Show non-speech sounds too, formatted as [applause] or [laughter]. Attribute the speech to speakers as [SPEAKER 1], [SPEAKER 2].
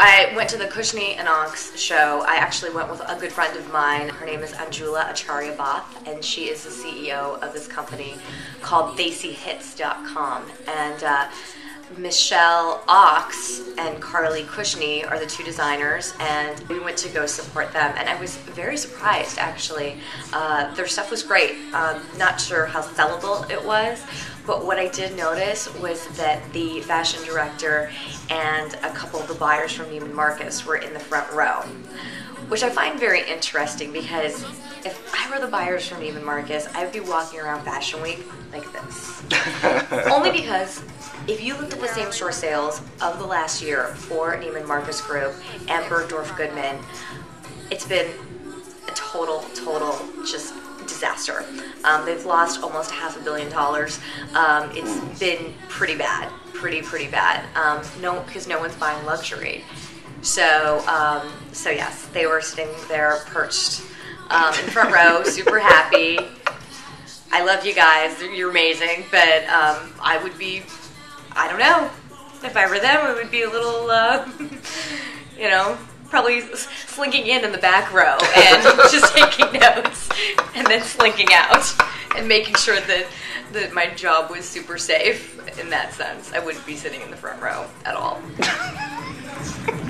[SPEAKER 1] I went to the Cushnie and Ochs show. I actually went with a good friend of mine. Her name is Anjula Acharya Bath, and she is the CEO of this company called DesiHits.com. And uh, Michelle Ochs and Carly Cushnie are the two designers, and we went to go support them. And I was very surprised, actually. Uh, their stuff was great. Um, not sure how sellable it was, but what I did notice was that the fashion director and a couple of the buyers from Neiman Marcus were in the front row, which I find very interesting because if I were the buyers from Neiman Marcus, I would be walking around Fashion Week like this. [laughs] Only because if you looked at the same store sales of the last year for Neiman Marcus Group and Bergdorf Goodman, it's been a total, total just disaster. Um, they've lost almost half a billion dollars. Um, it's been pretty bad, pretty pretty bad. Um, no, because no one's buying luxury. So, um, so yes, they were sitting there perched um, in front row, [laughs] super happy. I love you guys. You're amazing, but um, I would be, I don't know, if I were them, it would be a little, uh, [laughs] you know, probably slinking in in the back row and [laughs] just taking notes and then slinking out and making sure that that my job was super safe in that sense. I wouldn't be sitting in the front row at all. [laughs]